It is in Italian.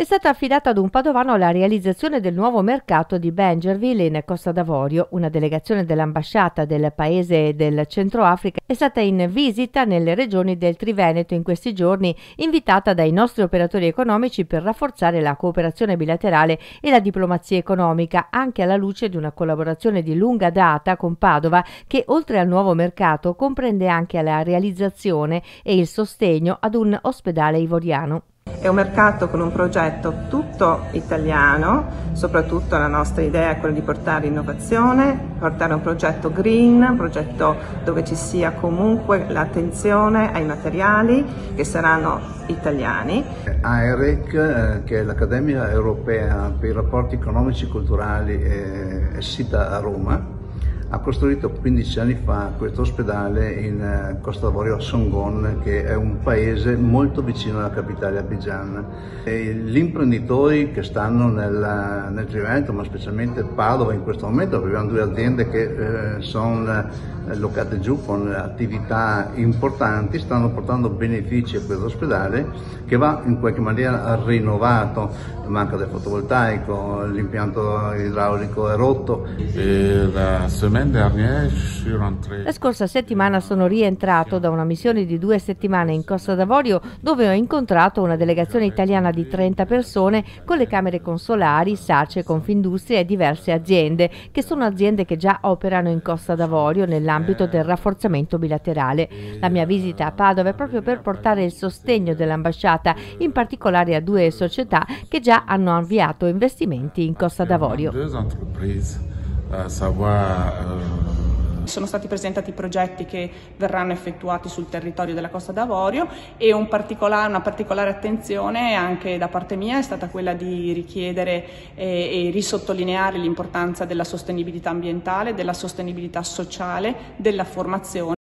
È stata affidata ad un padovano la realizzazione del nuovo mercato di Bangerville in Costa d'Avorio. Una delegazione dell'ambasciata del paese del Centro Africa è stata in visita nelle regioni del Triveneto in questi giorni, invitata dai nostri operatori economici per rafforzare la cooperazione bilaterale e la diplomazia economica, anche alla luce di una collaborazione di lunga data con Padova che oltre al nuovo mercato comprende anche la realizzazione e il sostegno ad un ospedale ivoriano. È un mercato con un progetto tutto italiano, soprattutto la nostra idea è quella di portare innovazione, portare un progetto green, un progetto dove ci sia comunque l'attenzione ai materiali che saranno italiani. AEREC, eh, che è l'Accademia Europea per i rapporti economici e culturali, è sita a Roma ha costruito 15 anni fa questo ospedale in eh, Costa d'Avorio a Songon, che è un paese molto vicino alla capitale Abidjan. Gli imprenditori che stanno nel, nel Trivento, ma specialmente Padova in questo momento, perché abbiamo due aziende che eh, sono eh, locate giù con attività importanti, stanno portando benefici a questo ospedale che va in qualche maniera rinnovato, manca del fotovoltaico, l'impianto idraulico è rotto. La scorsa settimana sono rientrato da una missione di due settimane in Costa d'Avorio dove ho incontrato una delegazione italiana di 30 persone con le camere consolari, SACE, Confindustria e diverse aziende che sono aziende che già operano in Costa d'Avorio nell'ambito del rafforzamento bilaterale. La mia visita a Padova è proprio per portare il sostegno dell'ambasciata, in particolare a due società che già hanno avviato investimenti in Costa d'Avorio. Sono stati presentati progetti che verranno effettuati sul territorio della Costa d'Avorio e un particolare, una particolare attenzione anche da parte mia è stata quella di richiedere e, e risottolineare l'importanza della sostenibilità ambientale, della sostenibilità sociale, della formazione.